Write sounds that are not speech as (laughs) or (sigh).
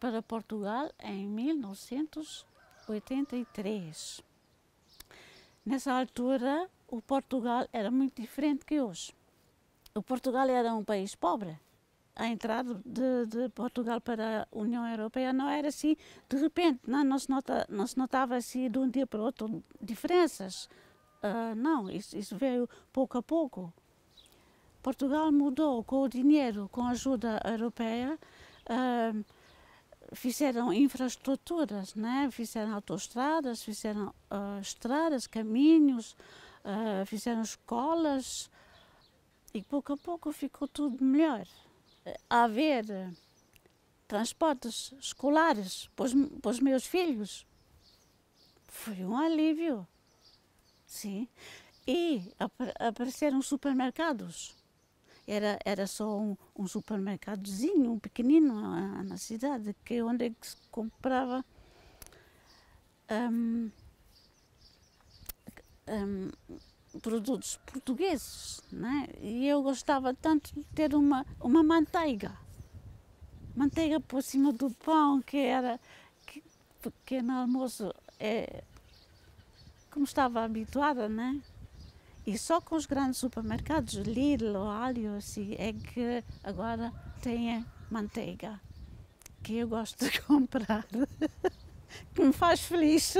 para Portugal em 1983. Nessa altura, o Portugal era muito diferente que hoje. O Portugal era um país pobre. A entrada de, de Portugal para a União Europeia não era assim de repente, não, não, se, nota, não se notava assim de um dia para o outro diferenças. Uh, não, isso, isso veio pouco a pouco. Portugal mudou com o dinheiro, com a ajuda europeia, uh, fizeram infraestruturas, né? fizeram autoestradas, fizeram uh, estradas, caminhos, uh, fizeram escolas e pouco a pouco ficou tudo melhor. A haver transportes escolares para os meus filhos foi um alívio, sim. E apareceram supermercados era, era só um, um supermercadozinho, um pequenino na cidade, que é onde se comprava um, um, produtos portugueses, né? E eu gostava tanto de ter uma, uma manteiga, manteiga por cima do pão, que era, que, pequeno almoço, é, como estava habituada, né? E só com os grandes supermercados, Lidl ou Alio, assim, é que agora tem manteiga, que eu gosto de (laughs) comprar, que me faz feliz.